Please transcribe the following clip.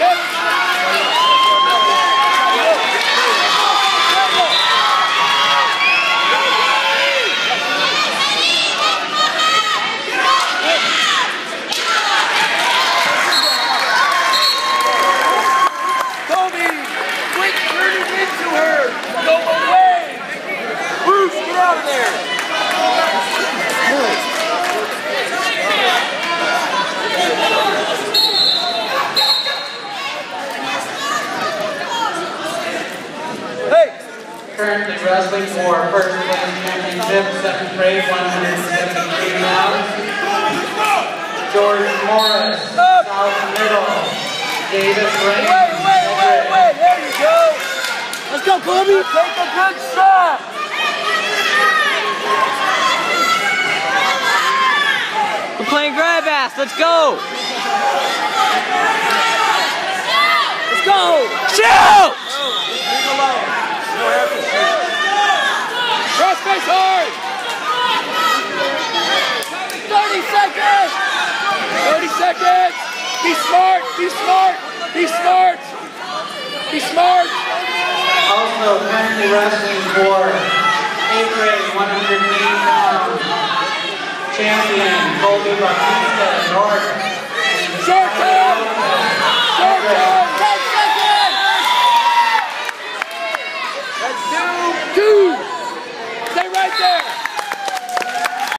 Yeah. Wrestling for first place championship, second grade, 173 pounds. George Morris, South Middle. David Rain. Wait, wait, wait, wait. There you go. Let's go, Kobe. Take a good shot. We're playing grab ass. Let's go. Be smart. Be smart. Be smart. Be smart. Also currently wrestling for eighth grade, 180 pounds. Champion, Colby Bautista, North